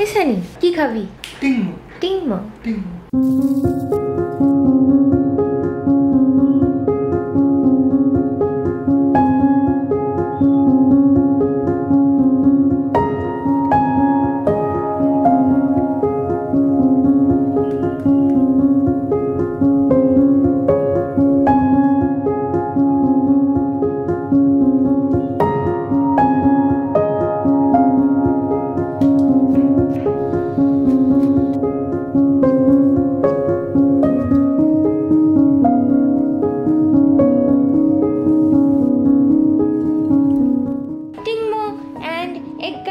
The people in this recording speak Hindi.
ესენი, გიგავი. ტიმო. ტიმო. ტიმო. en